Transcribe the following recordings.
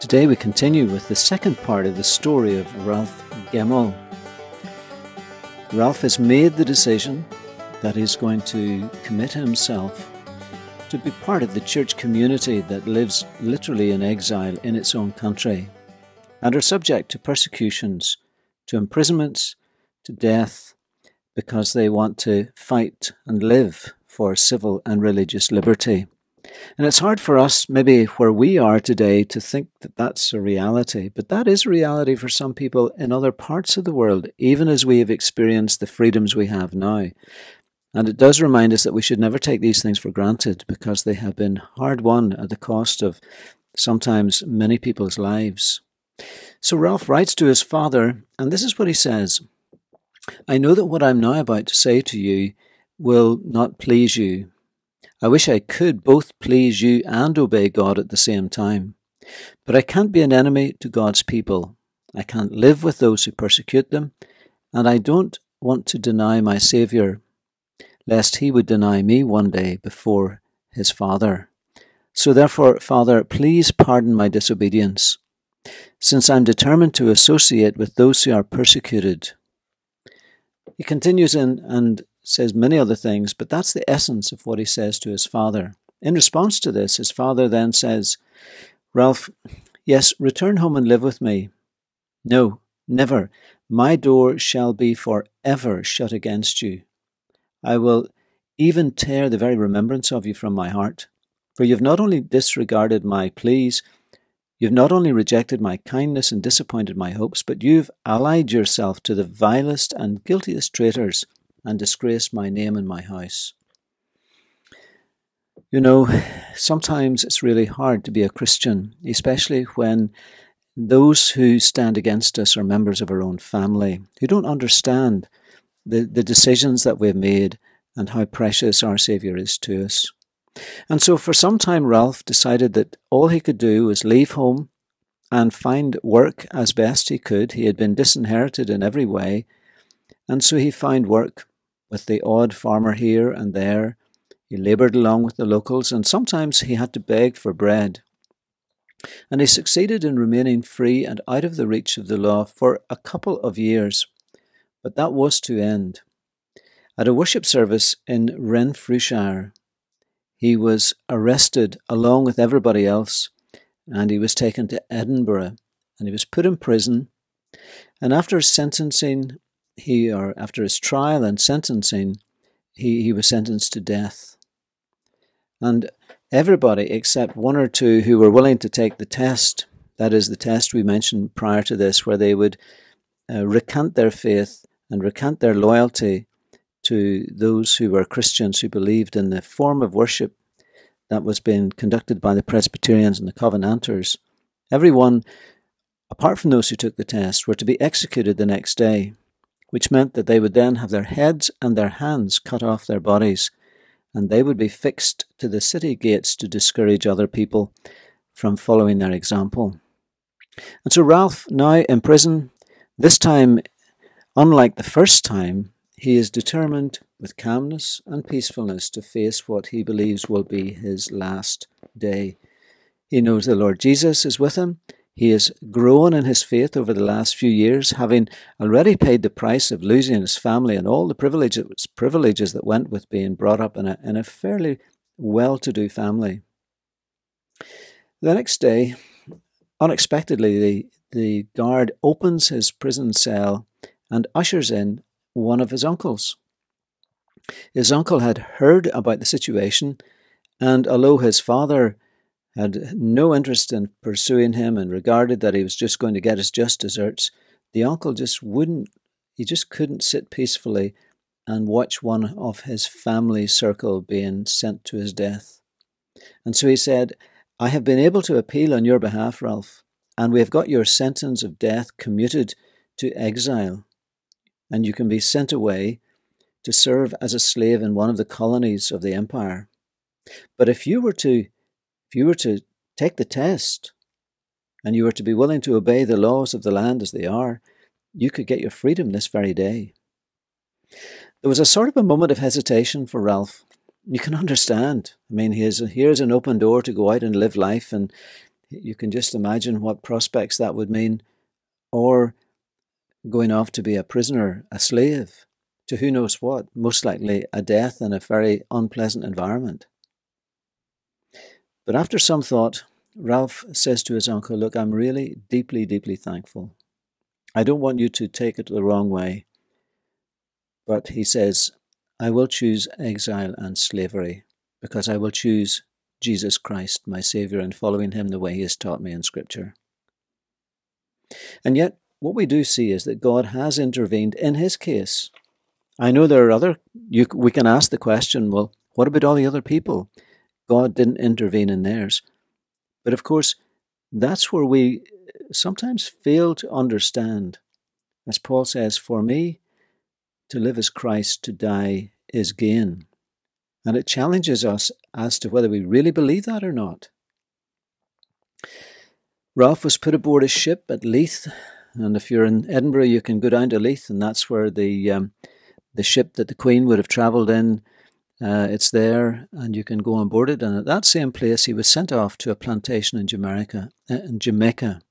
Today we continue with the second part of the story of Ralph Gemmel. Ralph has made the decision that he's going to commit himself to be part of the church community that lives literally in exile in its own country and are subject to persecutions, to imprisonments, to death, because they want to fight and live for civil and religious liberty. And it's hard for us, maybe where we are today, to think that that's a reality, but that is a reality for some people in other parts of the world, even as we have experienced the freedoms we have now. And it does remind us that we should never take these things for granted because they have been hard won at the cost of sometimes many people's lives. So Ralph writes to his father, and this is what he says I know that what I'm now about to say to you will not please you. I wish I could both please you and obey God at the same time. But I can't be an enemy to God's people. I can't live with those who persecute them, and I don't want to deny my Saviour, lest he would deny me one day before his Father. So therefore, Father, please pardon my disobedience, since I'm determined to associate with those who are persecuted. He continues in and says many other things, but that's the essence of what he says to his father. In response to this, his father then says, Ralph, yes, return home and live with me. No, never. My door shall be for ever shut against you. I will even tear the very remembrance of you from my heart. For you've not only disregarded my pleas, you've not only rejected my kindness and disappointed my hopes, but you've allied yourself to the vilest and guiltiest traitors and disgrace my name and my house. You know, sometimes it's really hard to be a Christian, especially when those who stand against us are members of our own family, who don't understand the, the decisions that we've made and how precious our Saviour is to us. And so for some time, Ralph decided that all he could do was leave home and find work as best he could. He had been disinherited in every way, and so he found work with the odd farmer here and there. He laboured along with the locals, and sometimes he had to beg for bread. And he succeeded in remaining free and out of the reach of the law for a couple of years. But that was to end. At a worship service in Renfrewshire, he was arrested along with everybody else, and he was taken to Edinburgh, and he was put in prison. And after sentencing, he or after his trial and sentencing, he, he was sentenced to death. And everybody except one or two who were willing to take the test, that is the test we mentioned prior to this, where they would uh, recant their faith and recant their loyalty to those who were Christians who believed in the form of worship that was being conducted by the Presbyterians and the Covenanters. Everyone, apart from those who took the test, were to be executed the next day which meant that they would then have their heads and their hands cut off their bodies, and they would be fixed to the city gates to discourage other people from following their example. And so Ralph, now in prison, this time, unlike the first time, he is determined with calmness and peacefulness to face what he believes will be his last day. He knows the Lord Jesus is with him he has grown in his faith over the last few years, having already paid the price of losing his family and all the privileges, privileges that went with being brought up in a, in a fairly well to do family. The next day, unexpectedly, the, the guard opens his prison cell and ushers in one of his uncles. His uncle had heard about the situation, and although his father had no interest in pursuing him and regarded that he was just going to get his just deserts, the uncle just wouldn't, he just couldn't sit peacefully and watch one of his family circle being sent to his death. And so he said, I have been able to appeal on your behalf, Ralph, and we have got your sentence of death commuted to exile, and you can be sent away to serve as a slave in one of the colonies of the empire. But if you were to if you were to take the test and you were to be willing to obey the laws of the land as they are, you could get your freedom this very day. There was a sort of a moment of hesitation for Ralph. You can understand. I mean, he has, here's an open door to go out and live life, and You can just imagine what prospects that would mean, or going off to be a prisoner, a slave, to who knows what, most likely a death in a very unpleasant environment. But after some thought, Ralph says to his uncle, Look, I'm really deeply, deeply thankful. I don't want you to take it the wrong way. But he says, I will choose exile and slavery because I will choose Jesus Christ, my Saviour, and following him the way he has taught me in Scripture. And yet, what we do see is that God has intervened in his case. I know there are other, you, we can ask the question, well, what about all the other people? God didn't intervene in theirs. But of course, that's where we sometimes fail to understand. As Paul says, For me, to live as Christ, to die is gain. And it challenges us as to whether we really believe that or not. Ralph was put aboard a ship at Leith, and if you're in Edinburgh, you can go down to Leith, and that's where the um, the ship that the Queen would have travelled in uh, it's there, and you can go on board it. And at that same place, he was sent off to a plantation in Jamaica. Uh, in Jamaica.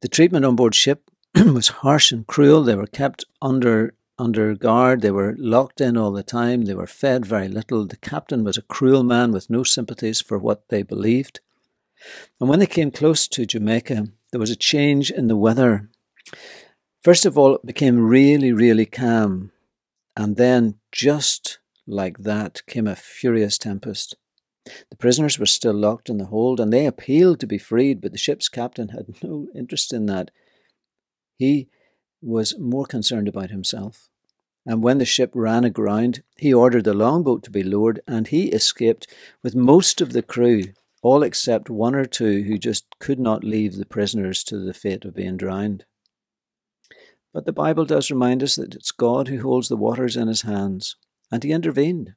The treatment on board ship was harsh and cruel. They were kept under under guard. They were locked in all the time. They were fed very little. The captain was a cruel man with no sympathies for what they believed. And when they came close to Jamaica, there was a change in the weather. First of all, it became really, really calm. And then, just like that came a furious tempest. The prisoners were still locked in the hold, and they appealed to be freed, but the ship's captain had no interest in that. He was more concerned about himself. And when the ship ran aground, he ordered the longboat to be lowered, and he escaped with most of the crew, all except one or two who just could not leave the prisoners to the fate of being drowned. But the Bible does remind us that it's God who holds the waters in his hands and he intervened.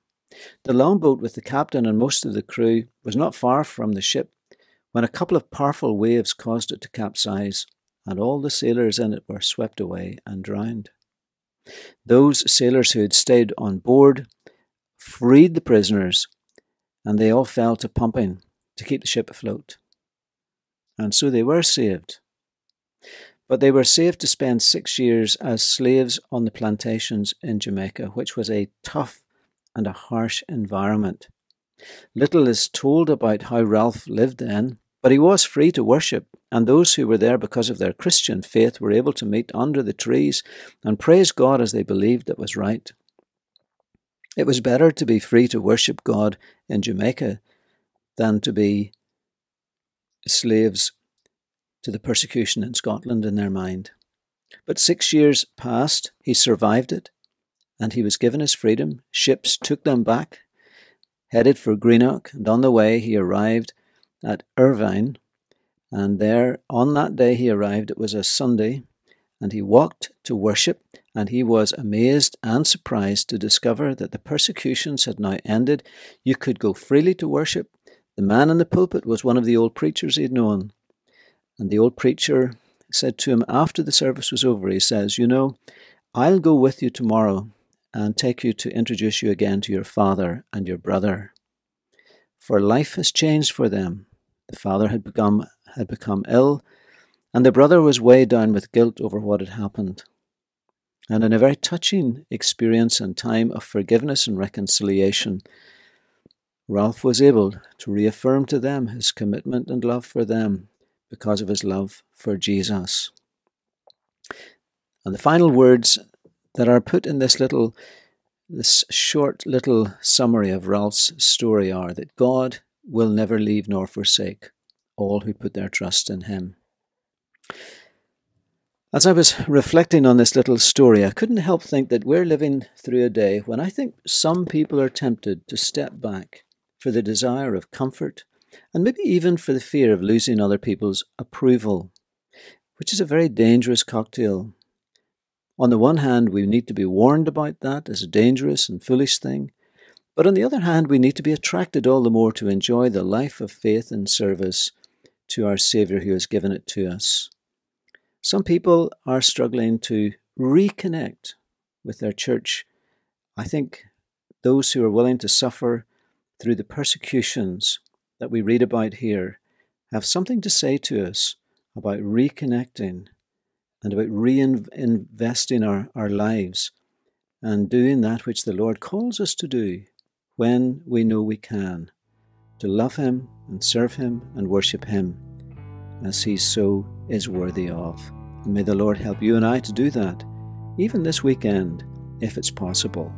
The longboat with the captain and most of the crew was not far from the ship when a couple of powerful waves caused it to capsize, and all the sailors in it were swept away and drowned. Those sailors who had stayed on board freed the prisoners, and they all fell to pumping to keep the ship afloat. And so they were saved. But they were saved to spend six years as slaves on the plantations in Jamaica, which was a tough and a harsh environment. Little is told about how Ralph lived then, but he was free to worship, and those who were there because of their Christian faith were able to meet under the trees and praise God as they believed it was right. It was better to be free to worship God in Jamaica than to be slaves to the persecution in Scotland in their mind. But six years passed, he survived it, and he was given his freedom. Ships took them back, headed for Greenock, and on the way he arrived at Irvine. And there, on that day he arrived, it was a Sunday, and he walked to worship, and he was amazed and surprised to discover that the persecutions had now ended. You could go freely to worship. The man in the pulpit was one of the old preachers he had known. And the old preacher said to him after the service was over, he says, You know, I'll go with you tomorrow and take you to introduce you again to your father and your brother. For life has changed for them. The father had become had become ill, and the brother was weighed down with guilt over what had happened. And in a very touching experience and time of forgiveness and reconciliation, Ralph was able to reaffirm to them his commitment and love for them because of his love for Jesus. And the final words that are put in this little, this short little summary of Ralph's story are that God will never leave nor forsake all who put their trust in him. As I was reflecting on this little story, I couldn't help think that we're living through a day when I think some people are tempted to step back for the desire of comfort and maybe even for the fear of losing other people's approval, which is a very dangerous cocktail. On the one hand, we need to be warned about that as a dangerous and foolish thing, but on the other hand, we need to be attracted all the more to enjoy the life of faith and service to our Saviour who has given it to us. Some people are struggling to reconnect with their church. I think those who are willing to suffer through the persecutions that we read about here have something to say to us about reconnecting and about reinvesting our, our lives and doing that which the Lord calls us to do when we know we can to love Him and serve Him and worship Him as He so is worthy of. And may the Lord help you and I to do that, even this weekend, if it's possible.